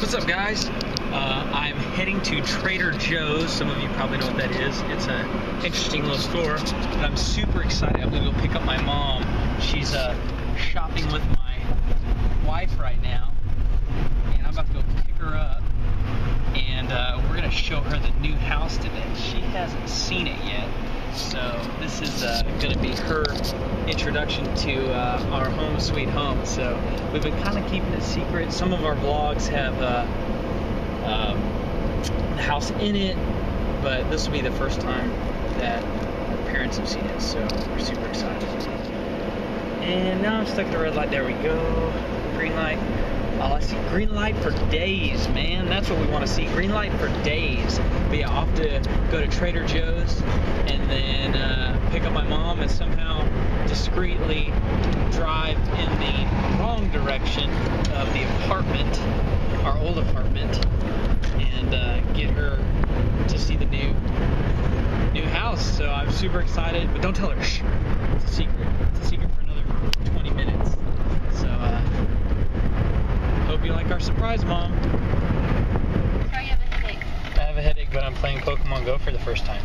What's up, guys? Uh, I'm heading to Trader Joe's. Some of you probably know what that is. It's an interesting little store, but I'm super excited. I'm gonna go pick up my mom. She's uh, shopping with my wife right now, and I'm about to go pick her up. And uh, we're gonna show her the new house today. She hasn't seen it yet, so this is uh, gonna be her introduction to uh, our home sweet home. So we've been kind of keeping it secret. Some of our vlogs have uh, um, the house in it, but this will be the first time that parents have seen it. So we're super excited. And now I'm stuck at a red light. There we go. Green light. Oh, I see green light for days, man. That's what we want to see. Green light for days. But yeah, have to go to Trader Joe's and then uh, pick up my mom and somehow discreetly drive in the wrong direction of the apartment, our old apartment, and uh, get her to see the new new house. So I'm super excited, but don't tell her. Shh. It's a secret. It's a secret for another 20 minutes. So uh, hope you like our surprise, mom. Sorry, you have a headache. I have a headache, but I'm playing Pokemon Go for the first time.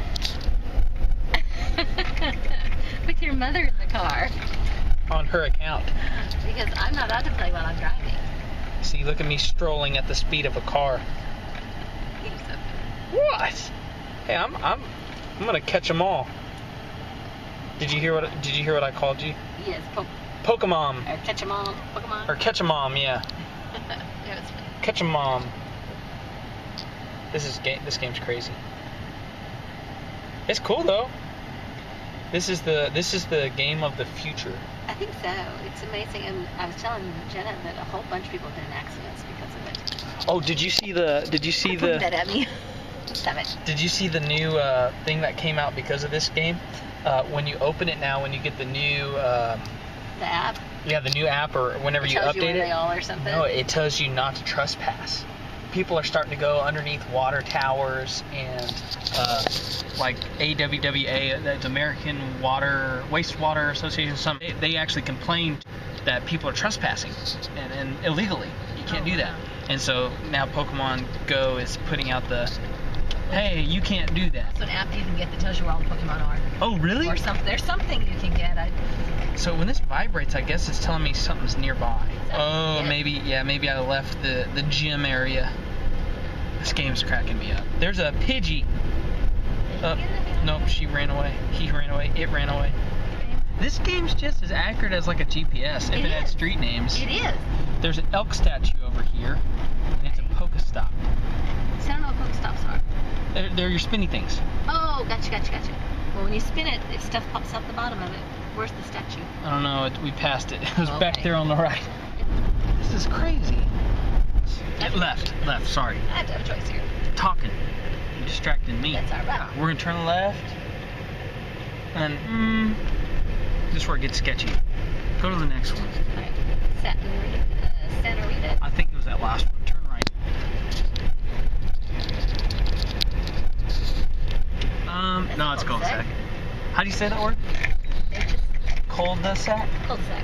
With your mother in the car. On her account. Because I'm not allowed to play while I'm driving. See, look at me strolling at the speed of a car. What? Hey, I'm I'm I'm gonna catch them all. Did you hear what Did you hear what I called you? Yes, po- Pokemon or catch 'em all, Pokemon. or catch a mom? Yeah, yeah, it's funny. Catch a mom. This is game. This game's crazy. It's cool though. This is the this is the game of the future. I think so. It's amazing. And I was telling Jenna that a whole bunch of people have been in accidents because of it. Oh, did you see the Did you see Don't the bet at me. Stop it. Did you see the new uh, thing that came out because of this game? Uh, when you open it now, when you get the new, uh, The app. Yeah, the new app, or whenever It you update you it, are or something. no, it tells you not to trespass. People are starting to go underneath water towers and uh, like AWWA, that's American Water Wastewater Association. Some they, they actually complained that people are trespassing and, and illegally. You can't Oh, do that. And so now Pokemon Go is putting out the, hey, you can't do that. It's an app you can get that tells you where all the Pokemon are. Oh, really? Or some, there's something you can get. I, So when this vibrates, I guess it's telling me something's nearby. Oh, maybe yeah, maybe I left the the gym area. This game's cracking me up. There's a Pidgey. Uh, nope, she ran away. He ran away. It ran away. This game's just as accurate as like a GPS if it, It had street names. It is. There's an elk statue over here, and it's a Pokestop. So I don't know what Pokestops are. They're, they're your spinny things. Oh, gotcha, gotcha, gotcha. Well, when you spin it, if stuff pops out the bottom of it. Where's the statue? I don't know. It, we passed it. It was back there on the right. This is crazy. Left, left. Sorry. I have to have a choice here. talking. You're distracting me. That's all right. We're gonna turn left. And mm, this is where it gets sketchy. Go to the next one. Alright. Santa Rita. Uh, Santa Rita. I think it was that last one. Turn right. Um, That's no, it's cul-de-sac. cul-de-sac. How do you say that word? Cul-de-sac? cul-de-sac.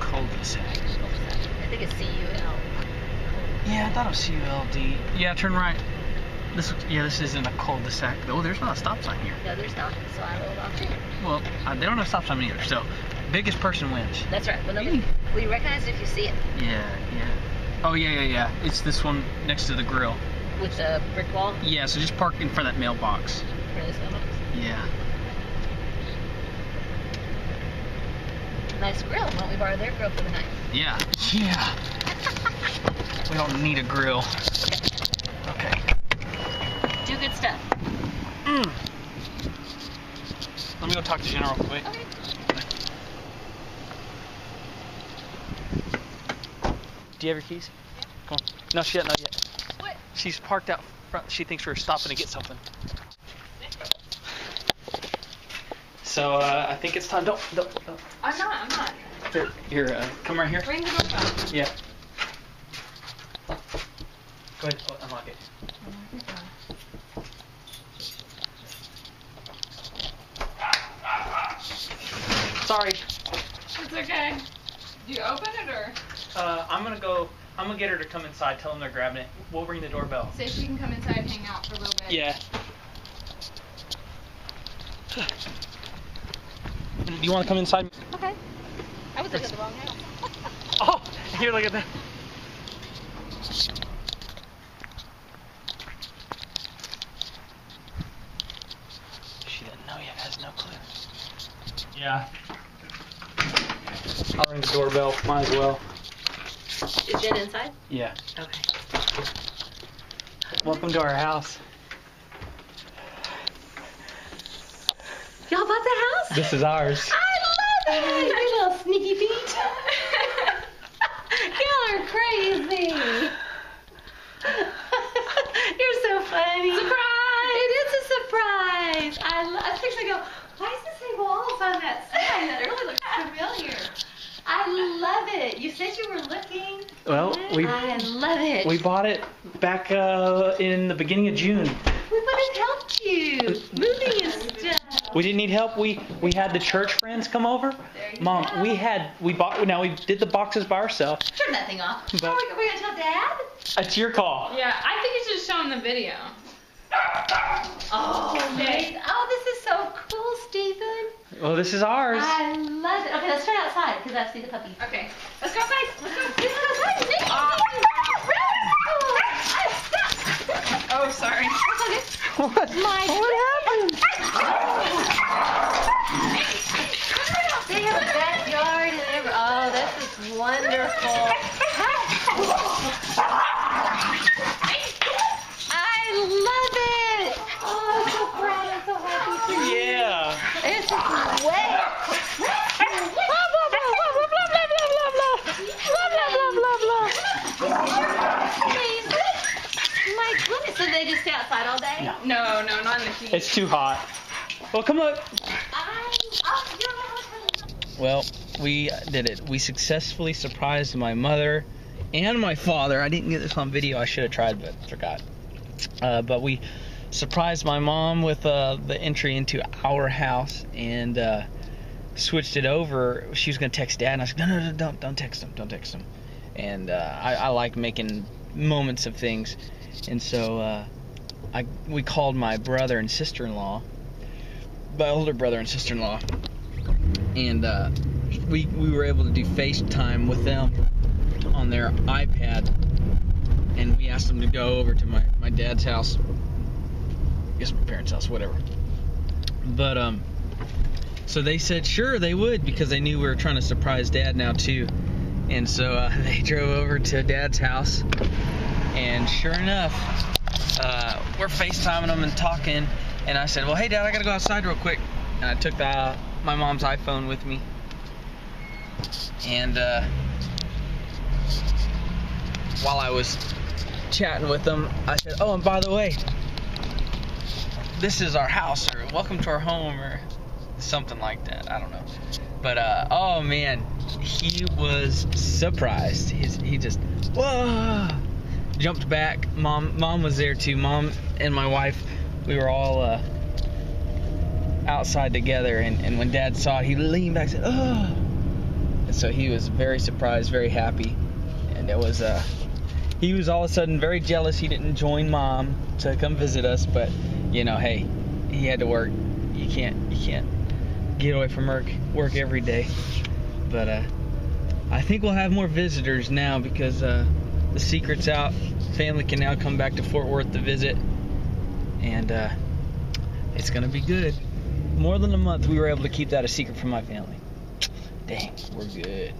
Cul-de-sac. Cul-de-sac. I think it's C-U-L. Yeah, I thought it was C-U-L-D. Yeah, turn right. This, yeah, this isn't a cul-de-sac. Oh, there's not a stop sign here. No, there's not. So I rolled off here. Well, uh, they don't have a stop sign either. So, biggest person wins. That's right. Well, nobody, well, you recognize it if you see it Yeah, yeah. Oh yeah, yeah, yeah. It's this one next to the grill. with the brick wall. Yeah, so just park in front of that mailbox. For this mailbox. Yeah. Nice grill. Why don't we borrow their grill for the night? Yeah. Yeah. we don't need a grill. Okay. Do good stuff. Mm. Let me go talk to Jenna real quick. Okay. Do you have your keys? Yeah. Come on. No, she doesn't know yet. What? She's parked out front. She thinks we're stopping to get something. So uh, I think it's time. Don't, don't, don't. I'm not, I'm not. Here, here uh, come right here. Ring the doorbell. Yeah. Go ahead, oh, unlock it. Sorry. It's okay. Do you open it or? Uh, I'm gonna go. I'm gonna get her to come inside. Tell them they're grabbing it. We'll ring the doorbell. See if she can come inside and hang out for a little bit. Yeah. Do you want to come inside? Okay. I was looking at the wrong house. Oh, here, look at that. She doesn't know yet, has no clue. Yeah. I'll ring the doorbell, might as well. Is Jen inside? Yeah. Okay. Welcome to our house. Y'all bought the house? This is ours. I love it! You little sneaky Pete. Y'all are crazy. You're so funny. Surprise! It is a surprise. I, lo- I was fixing go, why does it say walls on that sign? That really looks familiar. I love it. You said you were looking. Well, we I love it. we bought it back uh, in the beginning of June. we would have helped you. Moving and stuff. We didn't need help. We we had the church friends come over. Mom, go. we had we bought now we did the boxes by ourselves. Turn that thing off. But- oh, we're we're gonna tell Dad? It's your call. Yeah, I think you should show him the video. Oh, nice. Oh, this is so cool, Stephen. Well, this is ours. I love it. Okay, let's try outside because I see the puppy. Okay, let's go outside. Let's go. Let's go outside. Nick, Ah. Oh, sorry. What? My What happened? wonderful. I love it. Oh, I'm so proud. I'm so happy for you. Yeah. This is wet. So they just stay outside all day? No, no, no not in the heat. It's too hot. Well, come look. I, oh, well, we did it. We successfully surprised my mother and my father. I didn't get this on video. I should have tried, but forgot. Uh, but we surprised my mom with uh, the entry into our house and uh, switched it over. She was gonna text dad, and I said, "No, no, no, don't, don't text him, don't text him." And uh, I, I like making moments of things, and so uh, I we called my brother and sister-in-law, my older brother and sister-in-law, and uh, we we were able to do FaceTime with them on their iPad, and we asked them to go over to my my dad's house, I guess my parents' house, whatever. But um, so they said sure they would because they knew we were trying to surprise dad now too, and so uh, they drove over to dad's house, and sure enough, uh, we're FaceTiming them and talking, and I said, well hey dad, I gotta go outside real quick, and I took the my mom's iPhone with me, and uh, while I was chatting with them, I said, "Oh, and by the way, this is our house, or welcome to our home, or something like that. I don't know." But uh, oh man, he was surprised. He's, he just whoa, jumped back. Mom, mom was there too. Mom and my wife, we were all uh, outside together, and, and when Dad saw it, he leaned back and said, "Oh." So he was very surprised, very happy, and it was uh, he was all of a sudden very jealous he didn't join mom to come visit us, but you know, hey, he had to work. You can't you can't get away from work work every day. But uh, I think we'll have more visitors now because uh, the secret's out. Family can now come back to Fort Worth to visit, and uh, it's gonna be good. More than a month, we were able to keep that a secret from my family. Dang, we're good.